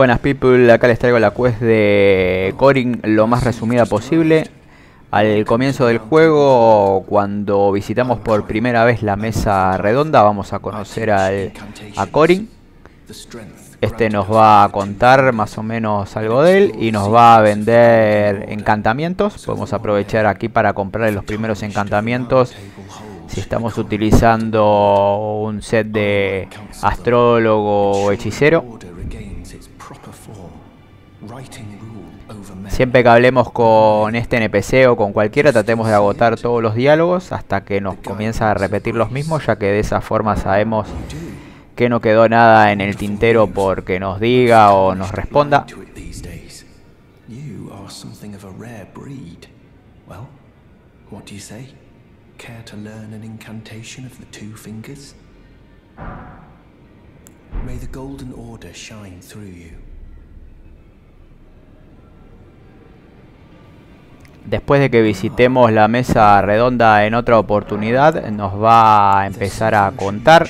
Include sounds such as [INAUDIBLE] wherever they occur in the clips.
Buenas people, acá les traigo la quest de Corin lo más resumida posible. Al comienzo del juego, cuando visitamos por primera vez la mesa redonda, vamos a conocer al, a Corin. Este nos va a contar más o menos algo de él y nos va a vender encantamientos. Podemos aprovechar aquí para comprar los primeros encantamientos si estamos utilizando un set de astrólogo o hechicero. Siempre que hablemos con este NPC o con cualquiera, tratemos de agotar todos los diálogos hasta que nos comienza a repetir los mismos, ya que de esa forma sabemos que no quedó nada en el tintero porque nos diga o nos responda. May the golden shine through you. Después de que visitemos la mesa redonda en otra oportunidad, nos va a empezar a contar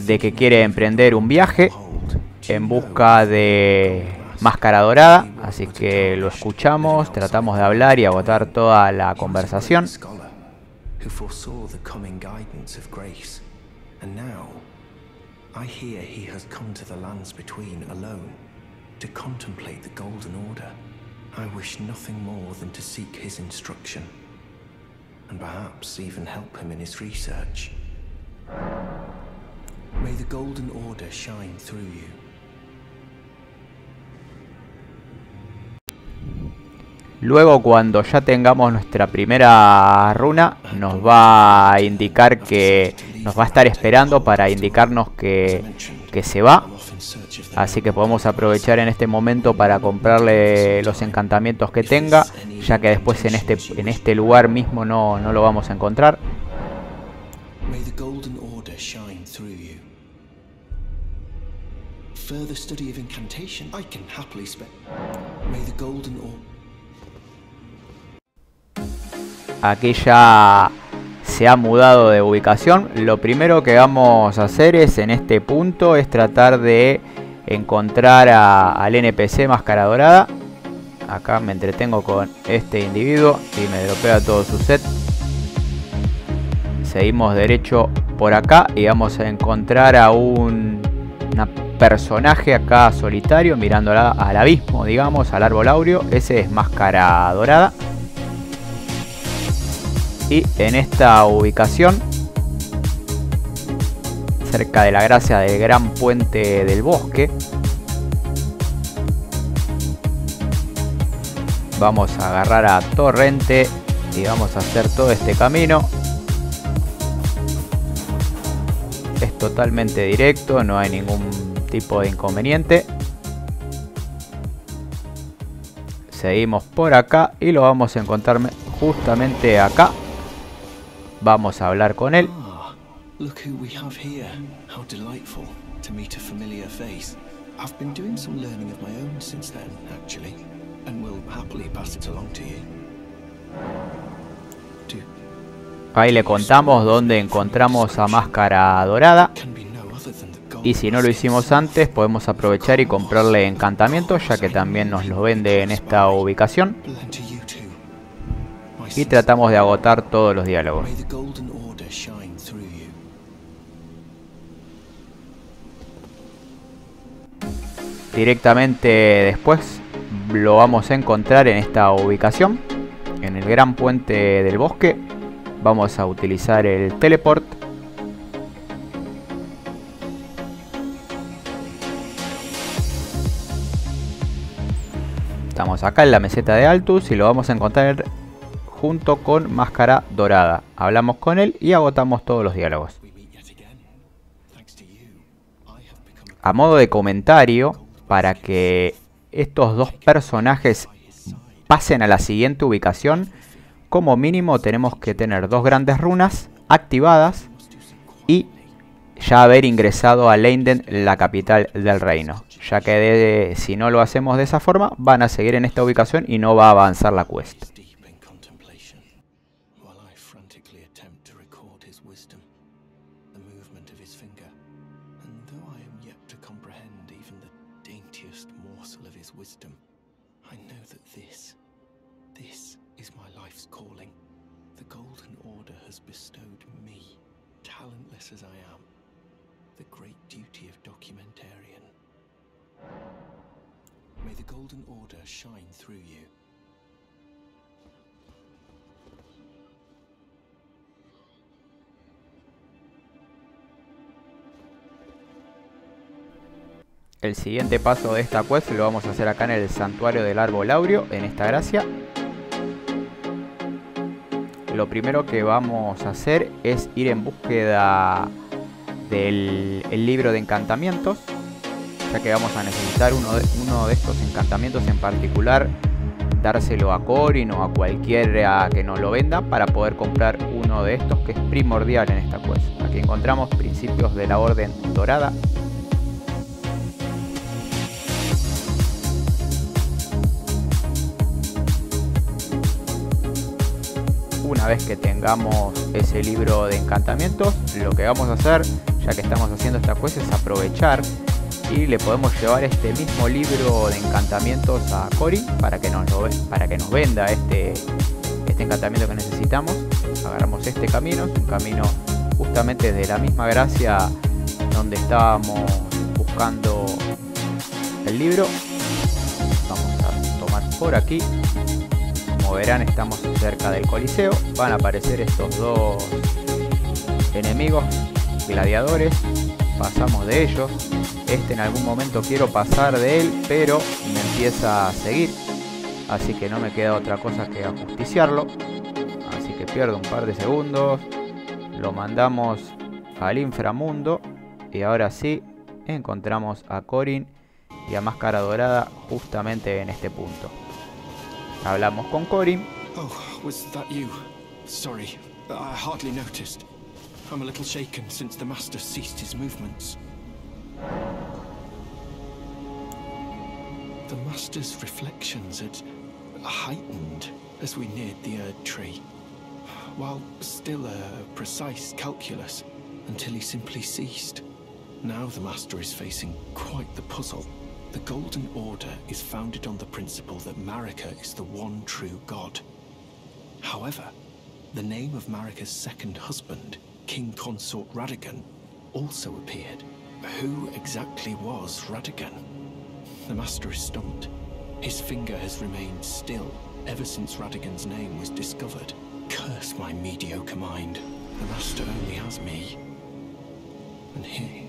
de que quiere emprender un viaje en busca de máscara dorada, así que lo escuchamos, tratamos de hablar y agotar toda la conversación. I wish nothing more than to seek his instruction, and perhaps even help him in his research. May the Golden Order shine through you. Luego cuando ya tengamos nuestra primera runa nos va a indicar que nos va a estar esperando para indicarnos que, que se va Así que podemos aprovechar en este momento para comprarle los encantamientos que tenga, ya que después en este, en este lugar mismo no, no lo vamos a encontrar. Aquí ya se ha mudado de ubicación. Lo primero que vamos a hacer es en este punto es tratar de encontrar al NPC máscara dorada. Acá me entretengo con este individuo y me dropea todo su set. Seguimos derecho por acá y vamos a encontrar a un personaje acá solitario mirando al abismo, digamos, al árbol aureo. Ese es máscara dorada. Y en esta ubicación, cerca de la gracia del gran puente del bosque, vamos a agarrar a Torrente y vamos a hacer todo este camino. Es totalmente directo, no hay ningún tipo de inconveniente. Seguimos por acá y lo vamos a encontrar justamente acá Vamos a hablar con él. Look who we have here. How delightful to meet a familiar face. I've been doing some learning of my own since then, actually, and will happily pass it along to you. Ahí le contamos dónde encontramos a Máscara Dorada. Y si no lo hicimos antes, podemos aprovechar y comprarle encantamientos, ya que también nos lo vende en esta ubicación y tratamos de agotar todos los diálogos. Directamente después lo vamos a encontrar en esta ubicación, en el gran puente del bosque. Vamos a utilizar el teleport. Estamos acá en la meseta de Altus y lo vamos a encontrar junto con Máscara Dorada. Hablamos con él y agotamos todos los diálogos. A modo de comentario, para que estos dos personajes pasen a la siguiente ubicación, como mínimo tenemos que tener dos grandes runas activadas y ya haber ingresado a Leinden, la capital del reino. Ya que si no lo hacemos de esa forma, van a seguir en esta ubicación y no va a avanzar la quest. Has bestowed me, talentless as I am, the great duty of documentarian. May the Golden Order shine through you. El siguiente paso de esta quest lo vamos a hacer acá en el santuario del árbol aureo, en esta gracia. Lo primero que vamos a hacer es ir en búsqueda del el libro de encantamientos, ya que vamos a necesitar uno de, uno de estos encantamientos en particular, dárselo a Corin o a cualquiera que nos lo venda para poder comprar uno de estos que es primordial en esta quest. Aquí encontramos principios de la orden dorada, una vez que tengamos ese libro de encantamientos, lo que vamos a hacer, ya que estamos haciendo esta quest, es aprovechar y le podemos llevar este mismo libro de encantamientos a Cory para que nos, lo, para que nos venda este, este encantamiento que necesitamos. Agarramos este camino, un camino justamente de la misma gracia donde estábamos buscando el libro. Vamos a tomar por aquí como verán estamos cerca del coliseo. Van a aparecer estos dos enemigos gladiadores. Pasamos de ellos. Este en algún momento quiero pasar de él, pero me empieza a seguir. Así que no me queda otra cosa que ajusticiarlo. Así que pierdo un par de segundos. Lo mandamos al inframundo. Y ahora sí, encontramos a Corin y a Máscara Dorada justamente en este punto. Hablamos con Corin. Oh, was that you? Sorry, I hardly noticed. I'm a little shaken since the Master ceased his movements. The Master's reflections had heightened as we neared the Erd Tree, while still a precise calculus, until he simply ceased. Now the Master is facing quite the puzzle. The Golden Order is founded on the principle that Marika is the one true god. However, the name of Marika's second husband, King Consort Radigan, also appeared. Who exactly was Radigan? The Master is stumped. His finger has remained still ever since Radigan's name was discovered. Curse my mediocre mind. The Master only has me. And he...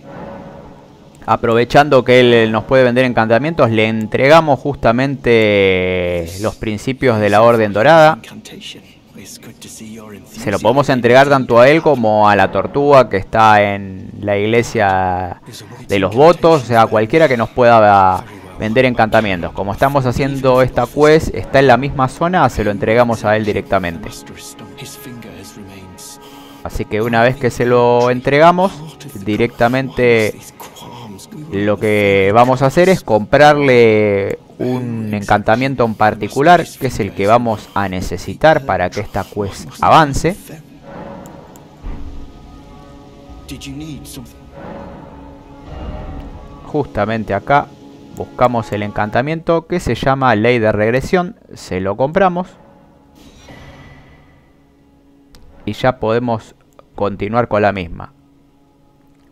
aprovechando que él nos puede vender encantamientos, le entregamos justamente los principios de la Orden Dorada. Se lo podemos entregar tanto a él como a la tortuga que está en la iglesia de los votos, o sea, a cualquiera que nos pueda vender encantamientos. Como estamos haciendo esta quest, está en la misma zona, se lo entregamos a él directamente. Así que una vez que se lo entregamos, directamente lo que vamos a hacer es comprarle un encantamiento en particular, que es el que vamos a necesitar para que esta quest avance. Justamente acá buscamos el encantamiento que se llama Ley de Regresión, se lo compramos. Y ya podemos continuar con la misma.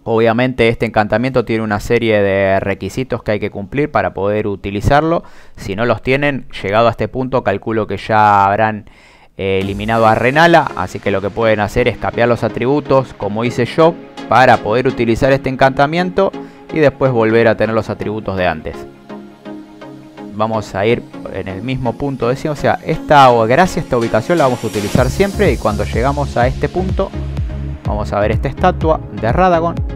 Obviamente este encantamiento tiene una serie de requisitos que hay que cumplir para poder utilizarlo. Si no los tienen, llegado a este punto calculo que ya habrán eh, eliminado a Renala. Así que lo que pueden hacer es cambiar los atributos como hice yo para poder utilizar este encantamiento y después volver a tener los atributos de antes. Vamos a ir en el mismo punto de o sea, esta gracia, esta ubicación la vamos a utilizar siempre y cuando llegamos a este punto vamos a ver esta estatua de Radagon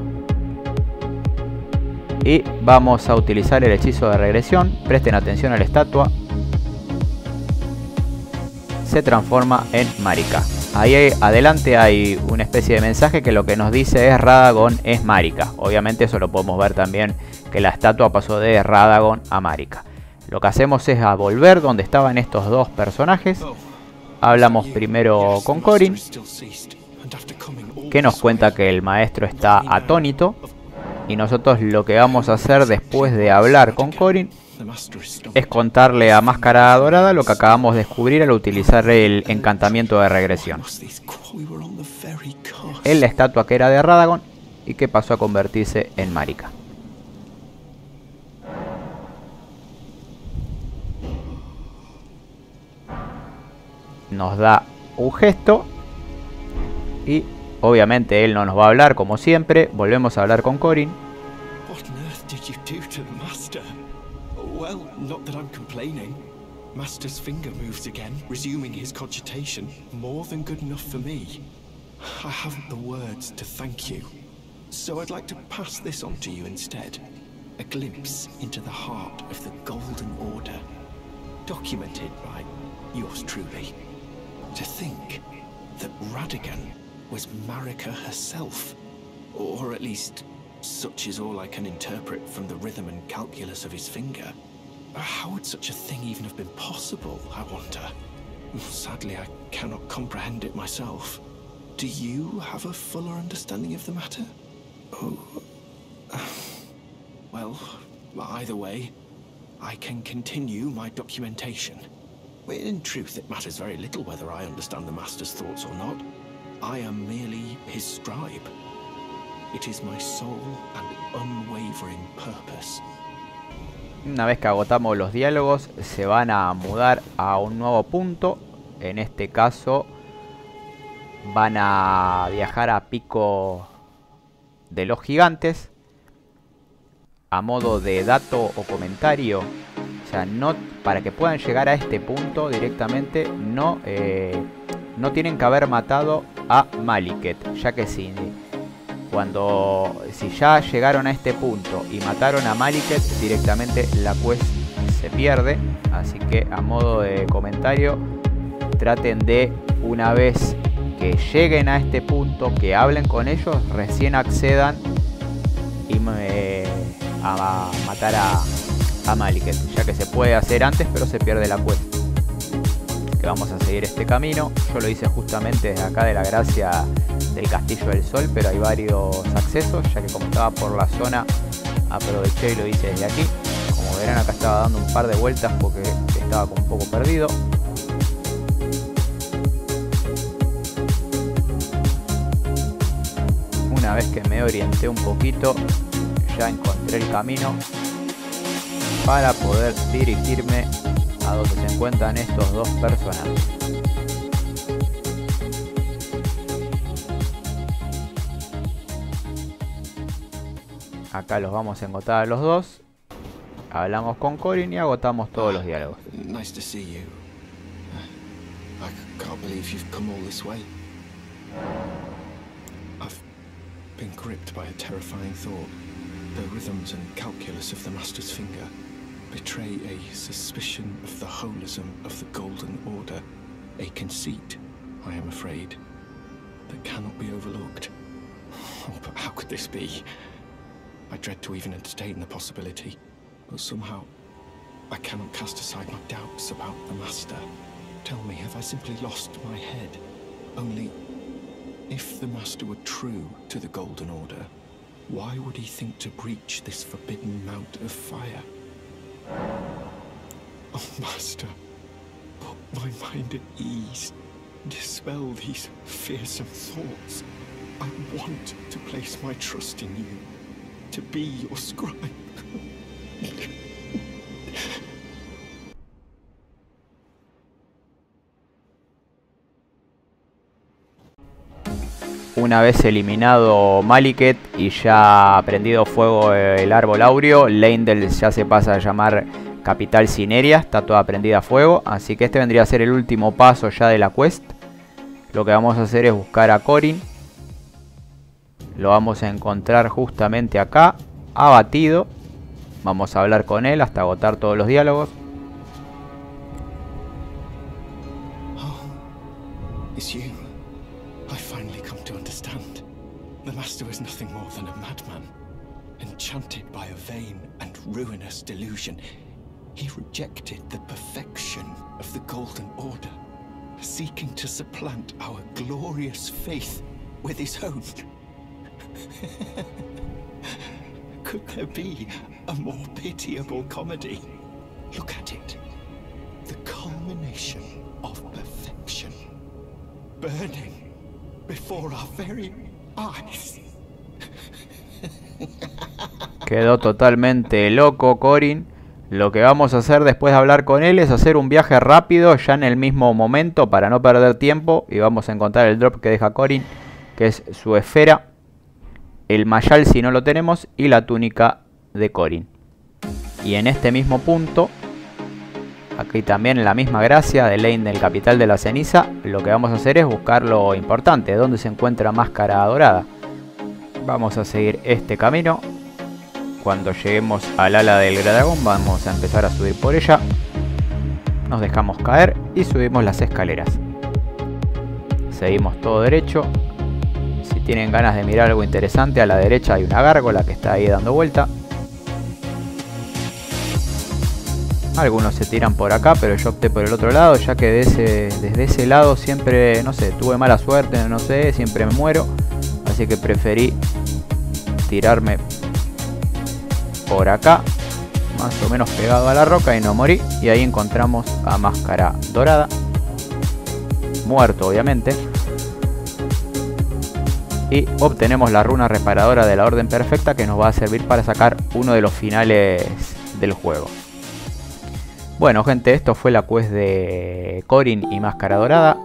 y vamos a utilizar el hechizo de regresión. Presten atención a la estatua. Se transforma en Marika. Ahí adelante hay una especie de mensaje que lo que nos dice es Radagon es Marika. Obviamente eso lo podemos ver también que la estatua pasó de Radagon a Marika. Lo que hacemos es a volver donde estaban estos dos personajes. Hablamos primero con Corin, que nos cuenta que el maestro está atónito y nosotros lo que vamos a hacer después de hablar con Corin es contarle a Máscara Dorada lo que acabamos de descubrir al utilizar el encantamiento de regresión. Es la estatua que era de Radagon y que pasó a convertirse en Marika. Nos da un gesto y obviamente él no nos va a hablar como siempre. Volvemos a hablar con Corin. Well, not that I'm complaining. Master's finger moves again, resuming his cogitation. More than good enough for me. I haven't the words to thank you. So I'd like to pass this on to you instead. A glimpse into the heart of the Golden Order. Documented by yours truly. To think that Radigan was Marika herself. Or at least, such is all I can interpret from the rhythm and calculus of his finger. How would such a thing even have been possible, I wonder? Sadly, I cannot comprehend it myself. Do you have a fuller understanding of the matter? Oh. [SIGHS] Well, either way, I can continue my documentation. In truth, it matters very little whether I understand the Master's thoughts or not. I am merely his scribe. It is my and unwavering purpose Una vez que agotamos los diálogos, se van a mudar a un nuevo punto. En este caso, van a viajar a Pico de los Gigantes. A modo de dato o comentario. O sea, no, para que puedan llegar a este punto directamente, no, eh, no tienen que haber matado a Maliket. Ya que si cuando, si ya llegaron a este punto y mataron a Maliket, directamente la quest se pierde. Así que a modo de comentario, traten de una vez que lleguen a este punto, que hablen con ellos, recién accedan y a, matar a, a Maliket, ya que se puede hacer antes, pero se pierde la quest. Que vamos a seguir este camino. Yo lo hice justamente desde acá de la gracia del Castillo del Sol, pero hay varios accesos, ya que como estaba por la zona, aproveché y lo hice desde aquí. Como verán acá estaba dando un par de vueltas porque estaba un poco perdido. Una vez que me orienté un poquito, ya encontré el camino para poder dirigirme a donde se encuentran estos dos personajes. Acá los vamos a agotar a los dos. Hablamos con Corin y agotamos todos los diálogos. Nice to see you. I can't believe you've come all this way. I've been gripped by a terrifying thought. The rhythms and calculus of the Master's finger betray a suspicion of the holism of the Golden Order. A conceit, I am afraid, that cannot be overlooked. Oh, but how could this be? I dread to even entertain the possibility, but somehow I cannot cast aside my doubts about the Master. Tell me, have I simply lost my head? Only, if the Master were true to the Golden Order, why would he think to breach this forbidden mount of fire? Oh, Master, put my mind at ease. Dispel these fearsome thoughts. I want to place my trust in you. to be your scribe. [LAUGHS] Una vez eliminado Maliket y ya prendido fuego el árbol aureo, Leindel ya se pasa a llamar Capital Cineria, está toda prendida a fuego, así que este vendría a ser el último paso ya de la quest. Lo que vamos a hacer es buscar a Corin, lo vamos a encontrar justamente acá, abatido. Vamos a hablar con él hasta agotar todos los diálogos. Oh, ruinous delusion, he rejected the perfection of the Golden Order, seeking to supplant our glorious faith with his own. [LAUGHS] Could there be a more pitiable comedy? Look at it. The culmination of perfection. Burning before our very eyes. [LAUGHS] Quedó totalmente loco Corin. Lo que vamos a hacer después de hablar con él es hacer un viaje rápido ya en el mismo momento para no perder tiempo. Y vamos a encontrar el drop que deja Corin, que es su esfera, el mayal si no lo tenemos y la túnica de Corin. Y en este mismo punto, aquí también la misma gracia de Lane del Capital de la Ceniza, lo que vamos a hacer es buscar lo importante, dónde se encuentra Máscara Dorada. Vamos a seguir este camino cuando lleguemos al ala del dragón vamos a empezar a subir por ella. Nos dejamos caer y subimos las escaleras. Seguimos todo derecho. Si tienen ganas de mirar algo interesante, a la derecha hay una gárgola que está ahí dando vuelta. Algunos se tiran por acá, pero yo opté por el otro lado, ya que desde ese lado siempre, no sé, tuve mala suerte, no sé, siempre me muero. Así que preferí tirarme por acá, más o menos pegado a la roca y no morí. Y ahí encontramos a Máscara Dorada, muerto obviamente. Y obtenemos la runa reparadora de la orden perfecta que nos va a servir para sacar uno de los finales del juego. Bueno gente, esto fue la quest de Corin y Máscara Dorada.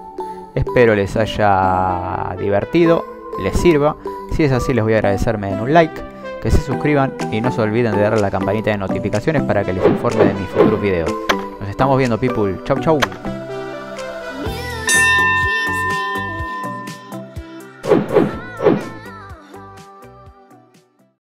Espero les haya divertido, les sirva. Si es así les voy a agradecerme en un like que se suscriban y no se olviden de darle a la campanita de notificaciones para que les informe de mis futuros videos. Nos estamos viendo people. Chau chau.